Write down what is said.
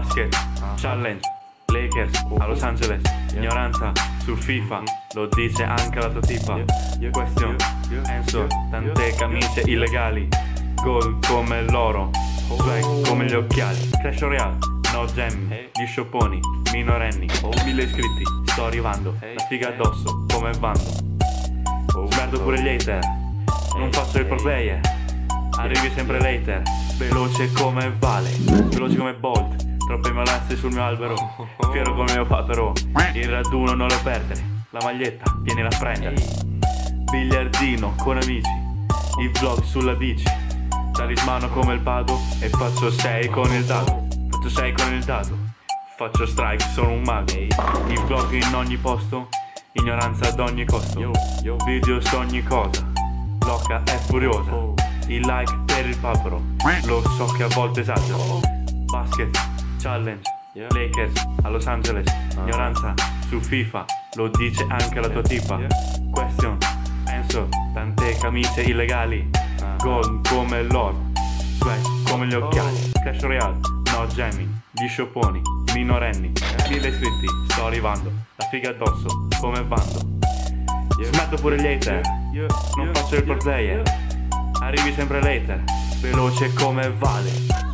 Basket, challenge, Lakers a Los Angeles, ignoranza su FIFA, lo dice anche la tua tipa. Question, Enzo, tante camicie illegali, gol come l'oro, swag come gli occhiali, Clash Royale, no gem, gli sciopponi, minorenni, mille iscritti, sto arrivando, la figa addosso come Vando. Smerdo pure gli hater, non faccio il pro player, arrivi sempre later, veloce come Vale, veloce come Bolt, troppe molestie sul mio albero, fiero come mio papero, il raduno non lo perdere, la maglietta vieni a prendere, biliardino con amici, i vlog sulla bici, talismano come il pado e faccio 6 con il dado, faccio 6 con il dado, faccio strike, sono un mago, i vlog in ogni posto, ignoranza ad ogni costo, video su ogni cosa, loca è furiosa, il like per il papero, lo so che a volte esagero, basket, challenge, Lakers a Los Angeles, ignoranza su FIFA, lo dice anche la tua tipa, question, Enzo, tante camicie illegali, gol come l'oro, swag come gli occhiali, Clash Royale, no jamming, gli sciopponi, minorenni, mille iscritti, sto arrivando, la figa addosso, come Vando. Smetto pure gli hater, non faccio il pro player, arrivi sempre later, veloce come Vale.